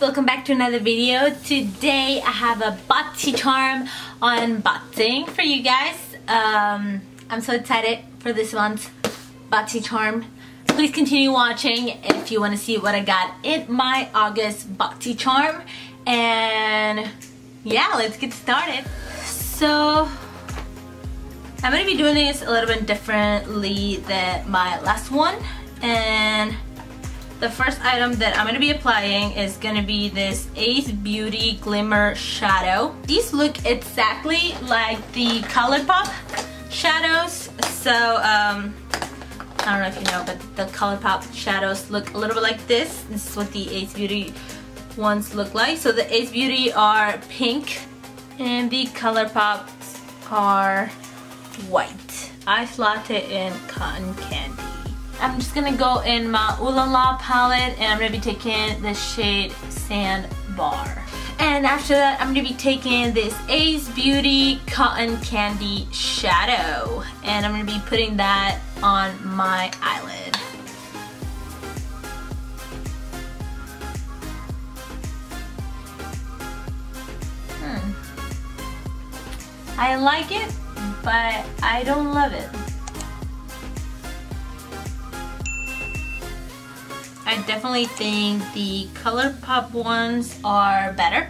welcome back to another video. Today I have a BoxyCharm unboxing for you guys. Um, I'm so excited for this month's BoxyCharm. Please continue watching if you want to see what I got in my August BoxyCharm. And yeah, let's get started. So I'm to be doing this a little bit differently than my last one. And the first item that I'm going to be applying is going to be this Ace Beauty Glimmer Shadow. These look exactly like the ColourPop shadows. So, um, I don't know if you know, but the ColourPop shadows look a little bit like this. This is what the Ace Beauty ones look like. So the Ace Beauty are pink and the ColourPops are white. Ice Latte and Cotton Candy. I'm just gonna go in my Ooh La La palette and I'm gonna be taking the shade Sand Bar. And after that, I'm gonna be taking this Ace Beauty Cotton Candy Shadow. And I'm gonna be putting that on my eyelid. Hmm. I like it, but I don't love it. I definitely think the ColourPop ones are better.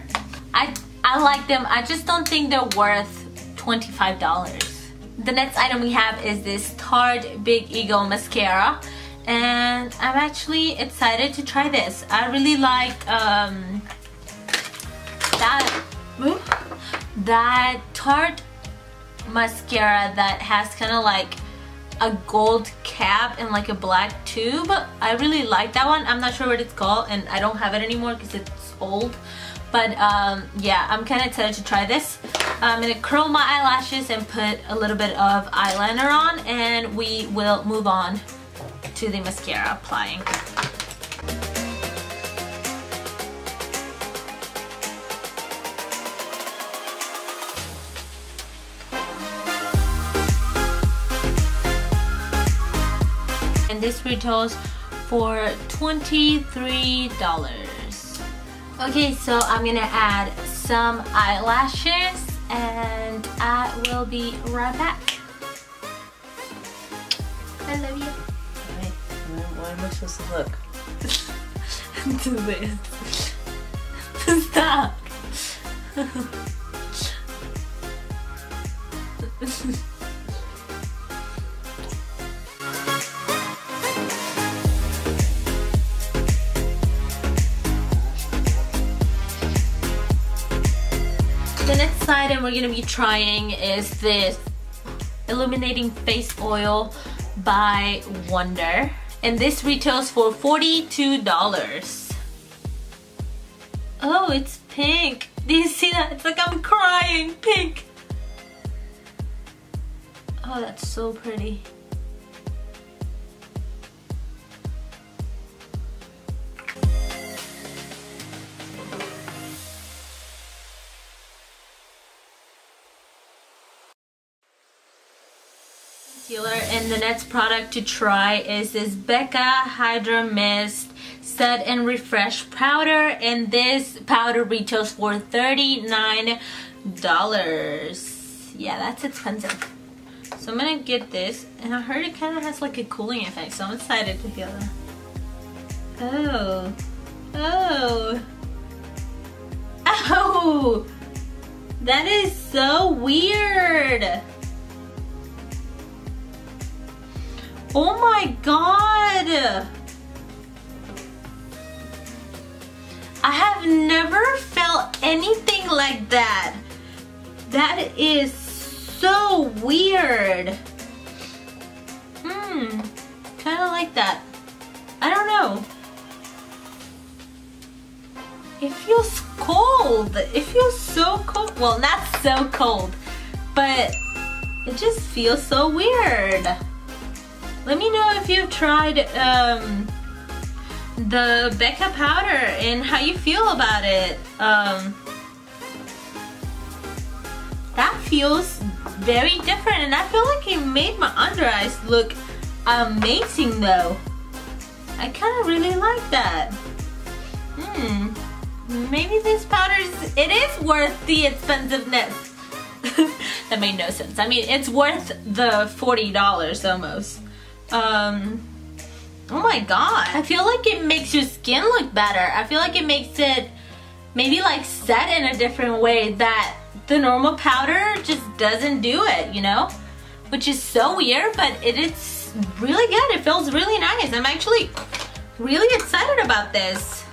I, I like them, I just don't think they're worth $25. The next item we have is this Tarte Big Ego Mascara and I'm actually excited to try this. I really like um, that, that Tarte mascara that has kind of like a gold cap and like a black tube. I really like that one. I'm not sure what it's called and I don't have it anymore because it's old. But um, yeah, I'm kind of excited to try this. I'm going to curl my eyelashes and put a little bit of eyeliner on and we will move on to the mascara applying. And this retails for $23. Okay, so I'm gonna add some eyelashes and I will be right back. I love you. Wait, why am I supposed to look? Do this. Stop. item we're gonna be trying is this Illuminating Face Oil by Wander. And this retails for $42. Oh, it's pink. Do you see that? It's like I'm crying. Pink. Oh, that's so pretty. Concealer and the next product to try is this Becca Hydra Mist Set and Refresh Powder and this powder retails for $39. Yeah, that's expensive. So I'm gonna get this and I heard it kind of has like a cooling effect so I'm excited to feel that. Oh. Oh. Oh! That is so weird! Oh my god! I have never felt anything like that. That is so weird. Hmm, kind of like that. I don't know. It feels cold. It feels so cold. Well, not so cold, but it just feels so weird. Let me know if you've tried um, the Becca powder and how you feel about it. Um, that feels very different and I feel like it made my under eyes look amazing though. I kind of really like that. Hmm. maybe this powder is, it is worth the expensiveness. that made no sense. I mean, it's worth the $40 almost. Um, oh my god. I feel like it makes your skin look better. I feel like it makes it maybe like set in a different way that the normal powder just doesn't do it, you know? Which is so weird, but it is really good. It feels really nice. I'm actually really excited about this.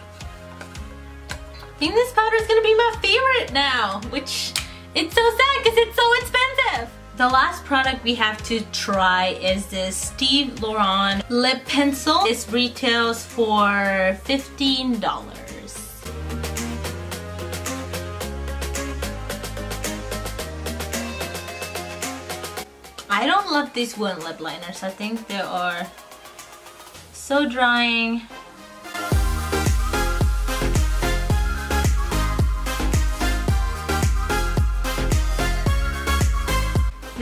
I think this powder is gonna be my favorite now, which it's so sad because it's so expensive. The last product we have to try is this Steve Laurant lip pencil. This retails for $15. I don't love these wooden lip liners. I think they are so drying.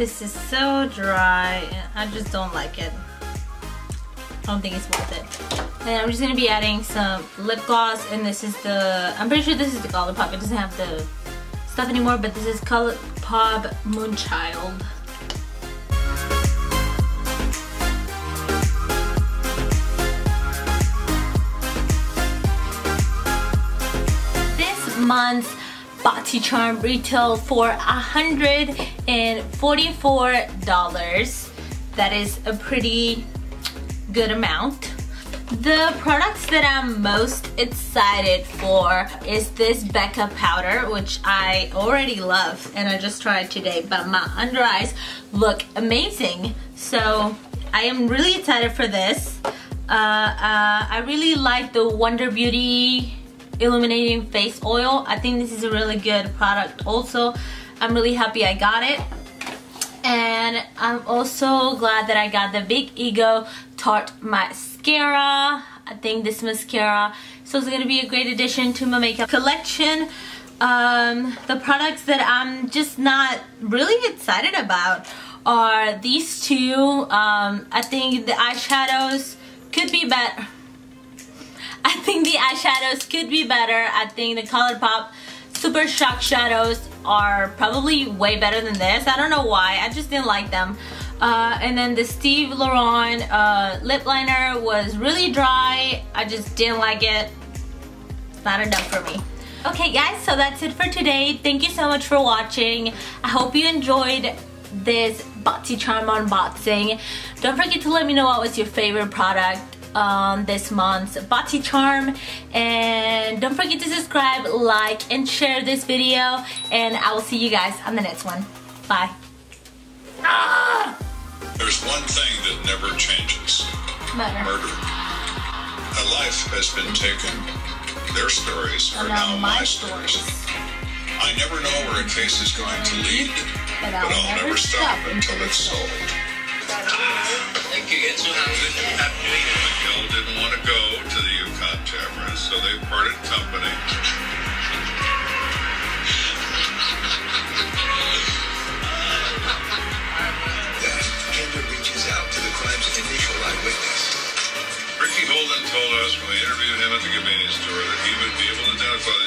This is so dry. I just don't like it. I don't think it's worth it. And I'm just gonna be adding some lip gloss and this is the, I'm pretty sure this is the Colourpop. It doesn't have the stuff anymore, but this is Colourpop Moonchild. month's BoxyCharm retail for $144. That is a pretty good amount. The products that I'm most excited for is this Becca powder, which I already love and I just tried today, but my under eyes look amazing. So I am really excited for this. Uh, uh, I really like the Wander Beauty illuminating face oil. I think this is a really good product also. I'm really happy i got it. And i'm also glad that i got the big ego tarte mascara. I think this mascara so it's going to be a great addition to my makeup collection. Um, the products that i'm just not really excited about are these two. Um, i think the eyeshadows could be better I think the eyeshadows could be better. I think the ColourPop Super Shock Shadows are probably way better than this. I don't know why. I just didn't like them. Uh, and then the Steve Laurant uh, lip liner was really dry. I just didn't like it. It's not enough for me. Okay guys, so that's it for today. Thank you so much for watching. I hope you enjoyed this BoxyCharm unboxing. Don't forget to let me know what was your favorite product um, this month's BoxyCharm and don't forget to subscribe like and share this video. And I will see you guys on the next one. Bye. Ah! there's one thing that never changes. Murder, murder. a life has been taken. Their stories are now, now my stories. stories. I never know where a case is going to lead but I'll, but I'll never, never stop until it's solved so they parted company. Then Kinder reaches out to the crime's initial eyewitness. Ricky Holden told us when we interviewed him at the convenience store that he would be able to identify